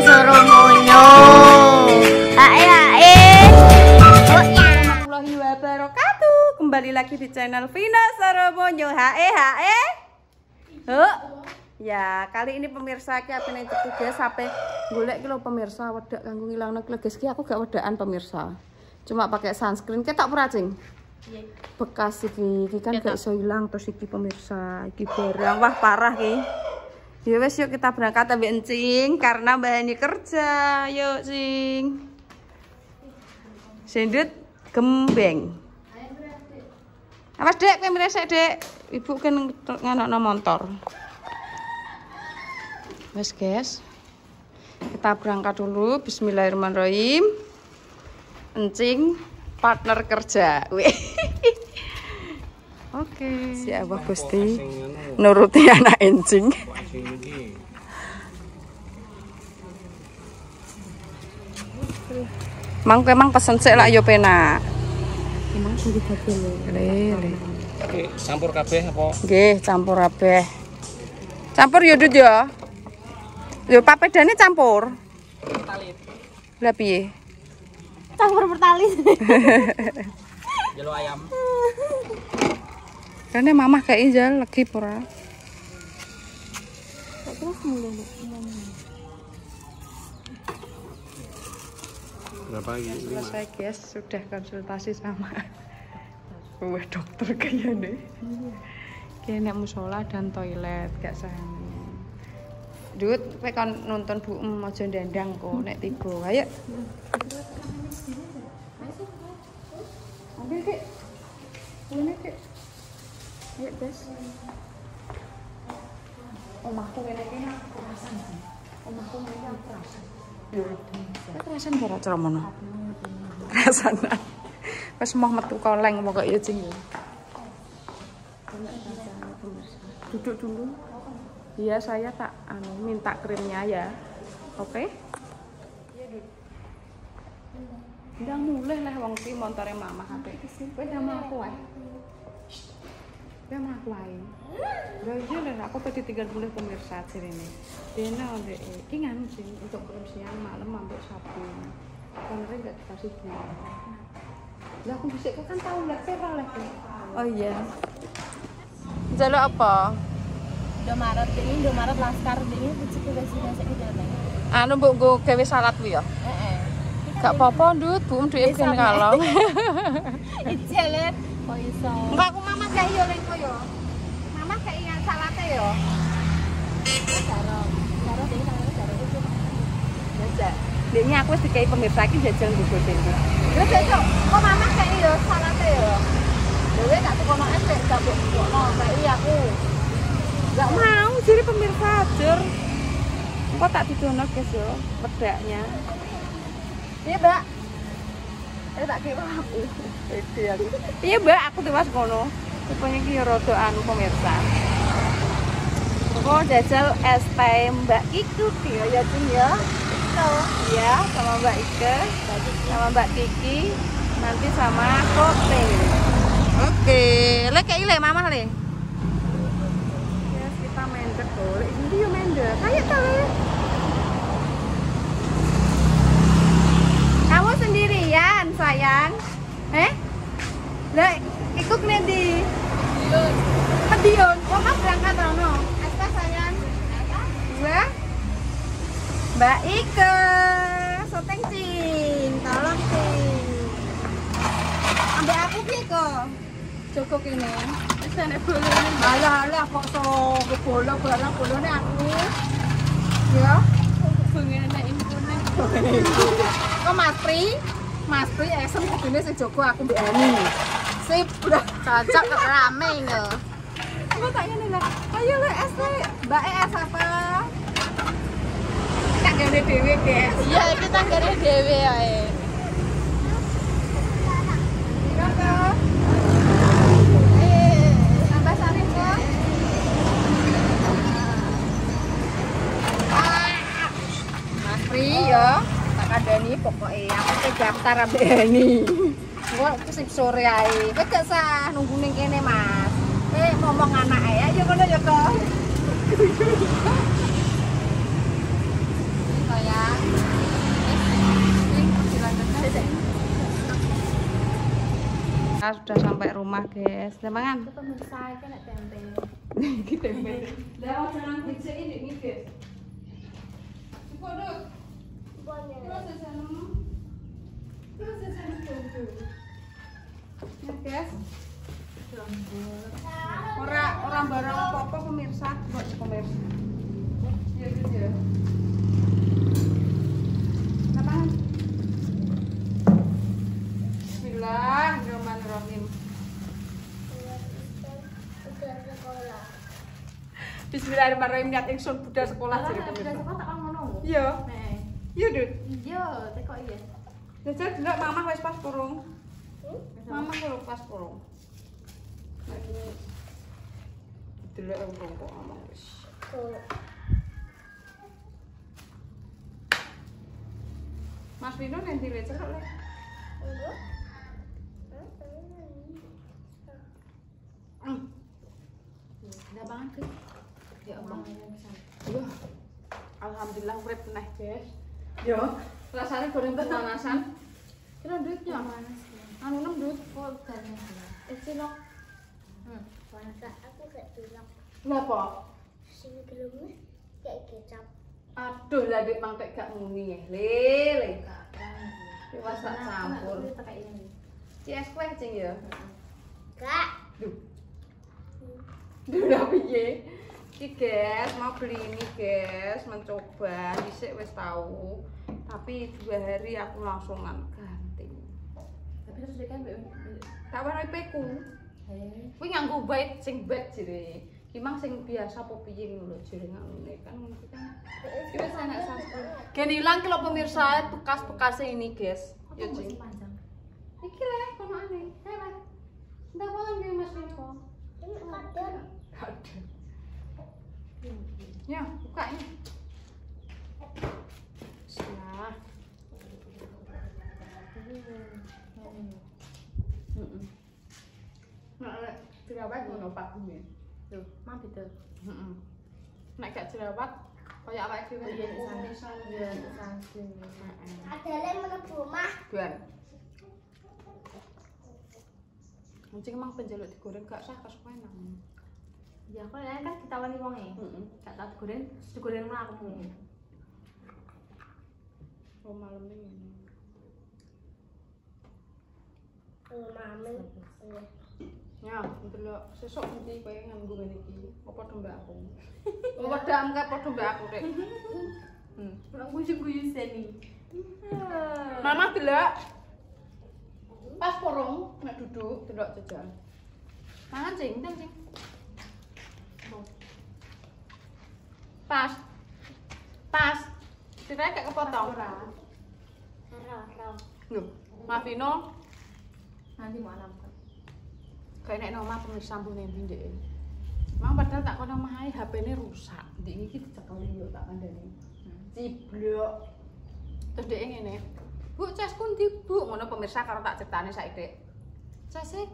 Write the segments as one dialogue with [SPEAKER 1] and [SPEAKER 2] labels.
[SPEAKER 1] Soromonyo. Hae hae.
[SPEAKER 2] warahmatullahi wabarakatuh Kembali lagi di channel Vina Soromonyo Hae hae Huh. Ya, kali ini pemirsa ki nih guys sampai golek ki lho pemirsa wedak kanggo ngilangno guys ki aku gak wedakan pemirsa. Cuma pakai sunscreen ketok ora cing? Bekas iki, iki kan gak iso hilang terus iki pemirsa, iki barang wah parah ki. Ya wes yuk kita berangkat ambil encing karena Mbak Hani kerja. Yuk cing. Sendut gembeng. Awas dek, kowe mresek dek. Ibu kan nganakno motor. Wes guys. Kita berangkat dulu. Bismillahirrahmanirrahim. Encing partner kerja. Wih. Oke. Si Abah Gusti nuruti anak encing. Mang kowe mang pesen sik lah yo penak.
[SPEAKER 1] Emang sing dibagi lho.
[SPEAKER 3] Campur kabeh apa?
[SPEAKER 2] Nggih, campur kabeh. Campur yo Dut ya. Yo papedane campur. Lah piye?
[SPEAKER 1] Campur pertali.
[SPEAKER 3] Jelo ayam.
[SPEAKER 2] Karena mamah kayak ijal lagi pura.
[SPEAKER 1] Terus mulai.
[SPEAKER 3] Berapa lagi?
[SPEAKER 2] Selesai guys, sudah konsultasi sama Wah dokter kayaknya Kayak nek musola dan toilet gak. Dut, kowe kan nonton Bu Em aja ndandang kok nek tiba. Ayo. Ambil Kik. Ini Kik. Ayo, Des. Omahku ngene iki aku kerasan sih. Omahku ngene aku kerasan. Yo, kerasan ora cara mono. Kerasan. Wes mau metu koleng pokoknya cing. Duduk dulu. Iya, saya tak anu minta krimnya ya. Oke? Udah mulai lah wong ki montore mama HP. Kowe sama aku wae. Kowe sama aku iya lah aku tadi tinggal mulai pemirsa ini. Dena ndek iki nganu sih untuk krim siang malam ambek sabun. Kemarin enggak dikasih gula. Lah aku bisa kan tahu lah pera lah. Oh iya. Jaluk apa?
[SPEAKER 1] Indomaret ini Indomaret Laskar ini kecil guys nasi kita nih.
[SPEAKER 2] Anu mbok nggo gawe salad ku ya.
[SPEAKER 1] Heeh.
[SPEAKER 2] Gak apa-apa, Ndut. Bu ben
[SPEAKER 1] Mbak.
[SPEAKER 2] kalong.
[SPEAKER 1] Ijelet. Kok iso?
[SPEAKER 2] Enggak aku mama gak iyo lek yo.
[SPEAKER 1] Salate itu.
[SPEAKER 2] Jajak. Deknya aku wis dikai pemirsa iki jajal nggo bodeng.
[SPEAKER 1] Terus besok, kok kayak salate. Dewe tak tukono es tukono kayak iya aku.
[SPEAKER 2] Gak mau jadi pemirsa ajar. Kok tak didono guys yo, pedaknya.
[SPEAKER 1] Iya, Mbak. Eh tak kira aku.
[SPEAKER 2] Iya, Mbak, aku tuh Mas ngono. Ki yo rada anu pemirsa. Pokok jajal es teh Mbak Iku ya ya Cing ya. Iya, sama Mbak Ike, sama Mbak Kiki, nanti sama koktail. Oke, lek kayak ile mama le. Yes, kita mendek boleh. Ini yo mendek. Kayak tale. Kamu sendirian, sayang. Eh? Lah, ikut nendi. Medion. Kok mas berangkat Rono? Es teh sayang. Dua. Mbak Ike, soteng cing, tolong cing. Ambil aku piye kok? Cukup ini. Wis nek bolone. Alah alah kok so kebolo bola bolone aku. Ya. Pengen nek impune. Kok Mas Pri? Mas Pri esem kudune sing Joko aku mbek Ani. Sip, udah
[SPEAKER 1] Cocok rame nge.
[SPEAKER 2] Aku tak ngene lah. Ayo le es le. Mbak E es apa? Tak gede dhewe, guys.
[SPEAKER 1] Iya, kita kira dewe ae.
[SPEAKER 2] Ya, tak pokoknya aku daftar ambek Hani. Gua sip sore ae. Kowe gak usah nunggu ning kene, Mas. Eh ngomong anak ae ayo ngono ya kok. Kita sudah sampai rumah guys. Udah mangan?
[SPEAKER 1] pemirsa nek tempe
[SPEAKER 2] Iki tempe. Lah jangan dicek ini guys. Coba dulu. Terus jajan. Terus jajan dulu. Ya guys. Ora ora barang apa-apa pemirsa, kok pemirsa. Ya. Bismillahirrahmanirrahim. Bismillahirrahmanirrahim niat ingsun budal sekolah
[SPEAKER 1] Lah,
[SPEAKER 2] pemirsa.
[SPEAKER 1] sekolah tak ngono.
[SPEAKER 2] Iya.
[SPEAKER 1] Nek.
[SPEAKER 2] Iya, Dut.
[SPEAKER 1] Iya, teko iya.
[SPEAKER 2] Jajal delok mamah wis pas kurung. Mamah kurung pas kurung. Delok kurung kok wis. Mas Vino nanti le celok le. Hmm.
[SPEAKER 1] Udah banget tuh. Ya Allah.
[SPEAKER 2] Iya. Alhamdulillah urip meneh, Guys. Yo, rasane goreng pemanasan. Kira duitnya
[SPEAKER 1] Mana sih?
[SPEAKER 2] anu nem duit.
[SPEAKER 1] Kok garnya sih?
[SPEAKER 2] Eh cilok.
[SPEAKER 1] Hmm.
[SPEAKER 4] aku gak bilang
[SPEAKER 2] Napa?
[SPEAKER 4] sing gelumnya kayak kecap
[SPEAKER 2] Aduh, lah dik mangkek gak muni ya. Lele. Wes tak campur. CS kue cing ya.
[SPEAKER 4] gak
[SPEAKER 2] Duh. Duh lah piye? Iki guys, mau beli ini guys, mencoba. Dhisik wis tahu. Tapi dua hari aku langsung ganti.
[SPEAKER 1] Tapi terus dia kan
[SPEAKER 2] Tak warna IP ku.
[SPEAKER 1] Eh,
[SPEAKER 2] Kuwi nganggo bait sing bait jere. Ki mang sing biasa apa piye ngono lho jere ngene kan ngono ki kan. Iki wis enak sastra. Gen ilang ki lho pemirsa bekas-bekas ini guys. Ya
[SPEAKER 1] panjang?
[SPEAKER 2] Iki leh kono ane. Hei leh. Ndak bangun ki Mas Riko.
[SPEAKER 4] ini kadang
[SPEAKER 2] Ada. Ya, buka ini. Nek lek jerawat ngono Pak Bumi.
[SPEAKER 1] Tuh, mampir tuh.
[SPEAKER 2] Heeh. Nek gak jerawat kaya awake dhewe.
[SPEAKER 1] Iya, nek iya,
[SPEAKER 4] menebu rumah
[SPEAKER 2] Duan. Mungkin emang penjaluk digoreng gak sah kesuwenan.
[SPEAKER 1] Ya, aku lain kan ditawani wonge.
[SPEAKER 2] Heeh.
[SPEAKER 1] Gak tau digoreng, digoreng mah aku mau.
[SPEAKER 2] Oh malam ini.
[SPEAKER 4] mami
[SPEAKER 2] Ya, ndelok sesuk nanti kowe nganggo ngene iki. Apa padha mbak aku? Oh, padha am ka padha mbak aku rek. Hmm.
[SPEAKER 1] Orang guyu-guyu seni.
[SPEAKER 2] Mama delok. Pas porong nek duduk delok jajal. Mangan sing, ndang sing. Pas. Pas. Cerai gak kepotong.
[SPEAKER 1] Ora.
[SPEAKER 2] Lho, Mafino
[SPEAKER 1] Nanti mau alamkan.
[SPEAKER 2] kayak nek nomah pemirsa sambung nanti ndek. Mang padahal tak kono omah ae HP-ne rusak. Ndek iki dicekeli yo tak kandhani. Ciblok. Terus dhek ngene. Bu, casku ndi, Bu? Ngono pemirsa karo tak critane saiki. Case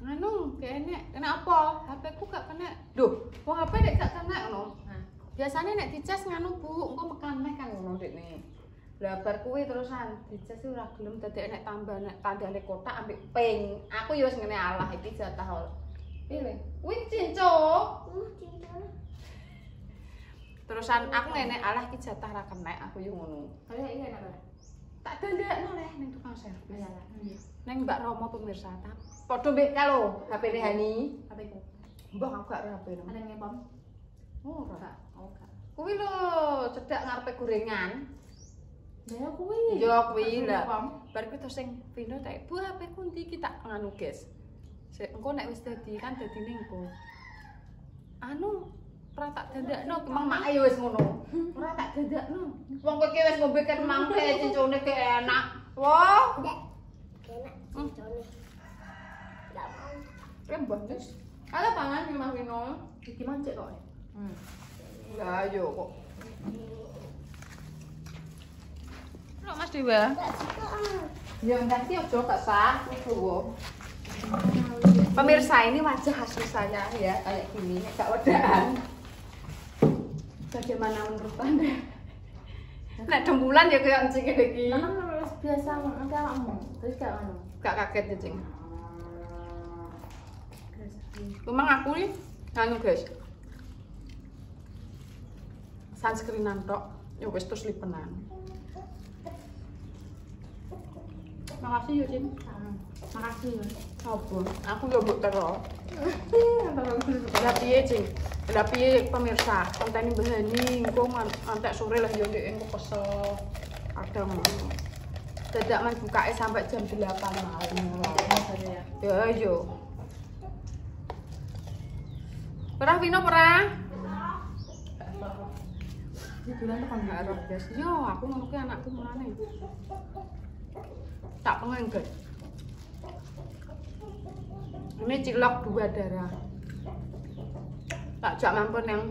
[SPEAKER 2] anu, kene kena apa? HP ku gak kena. Duh, wong HP nek gak Biasanya nek dicas nganu Bu, engko mekan meh kan ngono dekne. Lah bar kuwi terusan dicas ora gelem dadi nek tambah nek tandane kotak ambek ping. Aku ya wis ngene alah iki jatah ol. Pilih. Kuwi cinco. Terusan aku ngene alah iki jatah ra kenek aku yo ngono.
[SPEAKER 1] kalian iya enak.
[SPEAKER 2] Tak dandakno leh ning tukang servis.
[SPEAKER 1] Iya lah.
[SPEAKER 2] Neng Mbak Romo pemirsa ta. Padha mbek kalo HP ne Hani.
[SPEAKER 1] Apa itu?
[SPEAKER 2] Mbah aku gak HP.
[SPEAKER 1] Ada ngepom?
[SPEAKER 2] Oh, ora.
[SPEAKER 1] Oh.
[SPEAKER 2] Kuwi lho cedak ngarepe gorengan.
[SPEAKER 1] Ya kuwi.
[SPEAKER 2] Iya kuwi lah. Bar kuwi terus sing Vino tak Bu HP ku ndi iki tak nganu guys. Sik engko nek wis dadi kan dadine engko. Anu ora tak dandakno kemang mak ya wis ngono. Ora tak dandakno. Wong kowe wis ngombe ket mangke cincone ki enak. Wah, Hmm.
[SPEAKER 4] cincone gak mau
[SPEAKER 2] rembah wis. Ala pangan Mas Vino.
[SPEAKER 1] Iki mancek kok.
[SPEAKER 2] Hmm. Lah yo kok. Lho Mas Dewa. Ya enggak sih ojo gak sah, Wibowo. Pemirsa ini wajah asli saya ya kayak gini, nek gak wedaan. Bagaimana menurut Anda? Nek dembulan ya kayak encing iki.
[SPEAKER 1] Tanam lulus biasa nanti awakmu. Terus gak ngono.
[SPEAKER 2] Gak kaget ya, Cing. Memang aku nih, anu guys. Sunscreenan tok, ya wis terus lipenan. Makasih ya, Cin.
[SPEAKER 1] Makasih ya.
[SPEAKER 2] Apa? Aku yo mbok tero. Lah piye, Cing? Lah piye pemirsa? Konten bahani engko ngantek sore lah yo ndek engko kesel. Kadang ngono. Dadak man bukake sampai jam 8 malam.
[SPEAKER 1] ya.
[SPEAKER 2] Ya yo. Perah Vino perah?
[SPEAKER 1] Bulan tekan
[SPEAKER 2] Enggak roh guys. Yo, aku ngono ki anakku mulane. Tak pengen. Ini cilok dua darah. Tak jak mampun yang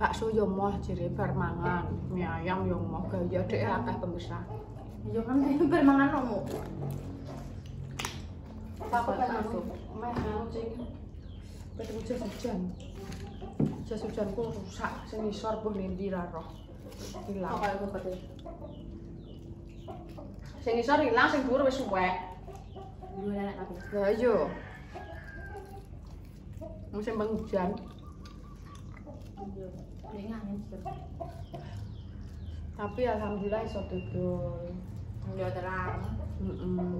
[SPEAKER 2] bakso yo moh jere bar mangan, mie ayam yo moh gaya dek akeh pemirsa.
[SPEAKER 1] Yo kan bermangan nomu.
[SPEAKER 2] Aku pengen masuk. Meh anu cing. Ketemu jas hujan. Jas hujanku rusak, sing isor buh nindi ra roh. Hilang.
[SPEAKER 1] Kok aku kate.
[SPEAKER 2] Sing isor hilang, sing dhuwur wis suwek.
[SPEAKER 1] Tapi.
[SPEAKER 2] Ya iya. Musim penghujan.
[SPEAKER 1] Sih.
[SPEAKER 2] Tapi alhamdulillah iso dodol.
[SPEAKER 1] Yo terang.
[SPEAKER 2] Heeh.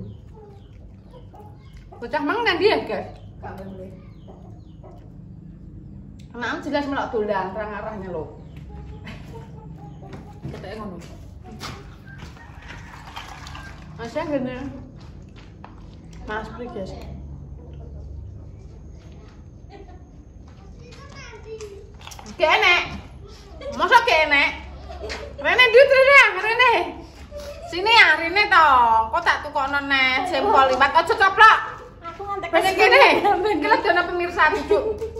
[SPEAKER 2] Bocah mang nang dia, guys.
[SPEAKER 1] Gak boleh.
[SPEAKER 2] Anak jelas melok dolan terang arahnya lho.
[SPEAKER 1] Keteke ngono.
[SPEAKER 2] Masih gini. Mas Pri, guys. Kene. Masa kene? Rene duit Rene, Rene. Sini ya, Rene to. Kok tak tukokno nek jempol liwat aja coplok.
[SPEAKER 1] Aku ngantek.
[SPEAKER 2] Kene. Jono pemirsa cucu.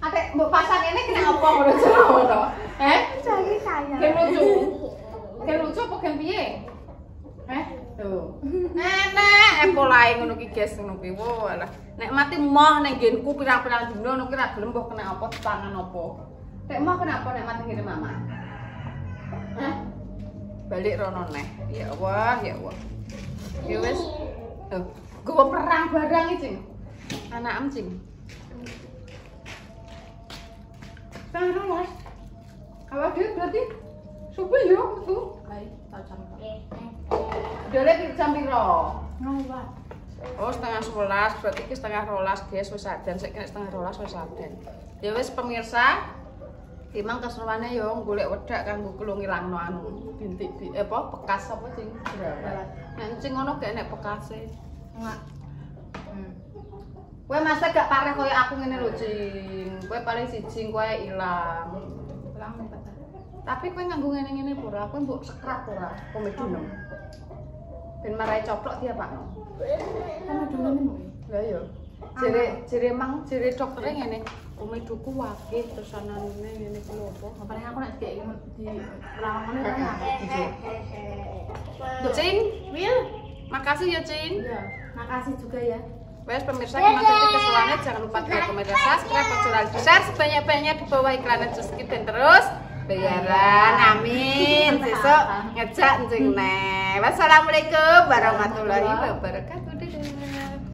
[SPEAKER 2] Adek mbok pasang ini kena apa ngono to? Eh?
[SPEAKER 1] Cari saya.
[SPEAKER 2] Gen lucu. Gen lucu apa gen piye? Eh? Tuh. Nenek, eh polahe ngono ki guys ngono ki. Wo alah. Nek mati moh ning genku pirang-pirang dino ngono ki ra gelem mbok kena apa tangan apa. Nek moh kenapa nek mati ngene mama? Hah? Balik rono neh. Ya Allah, ya Allah. Ya wis. Tuh, gowo perang barang iki, Cing. Anak em, Cing. Tangan mas. Awak dia berarti subuh ya tuh.
[SPEAKER 1] Baik, tak jam.
[SPEAKER 2] Udah lagi jam piro?
[SPEAKER 1] Ngono, Pak.
[SPEAKER 2] Oh setengah sebelas, berarti ki setengah rolas guys, wis adan, saya kira setengah rolas wis adan. Ya wis pemirsa, Imang keseruannya yo golek wedak kanggo kulo ngilangno anu bintik bi, eh, apa bekas apa cing jerawat. Nek cing ngono gak enek bekase.
[SPEAKER 1] Enggak. Hmm.
[SPEAKER 2] Kowe masa gak parah koyo aku ngene lho cing. Kowe paling siji kowe ilang. Tapi kowe nganggo ngene-ngene pura, kowe mbok sekrap ora komedo nem. Ben marai coplok dia Pak.
[SPEAKER 1] Kan nih, Bu.
[SPEAKER 2] Lah iya. Jere jere mang jere doktere ngene, komedoku wakih terus anane ngene ku lho apa.
[SPEAKER 1] Paling aku nek kayak di lawangan ini kan.
[SPEAKER 2] Cing, Wil. Makasih ya, Cing.
[SPEAKER 1] Iya. Makasih juga ya.
[SPEAKER 2] Wes pemirsa gimana tadi keseruannya jangan lupa like, komen, dan subscribe, dan share. Sebanyak-banyaknya di bawah iklan Juski dan terus. Bayaran amin. Besok ngejak nih wassalamualaikum warahmatullahi wabarakatuh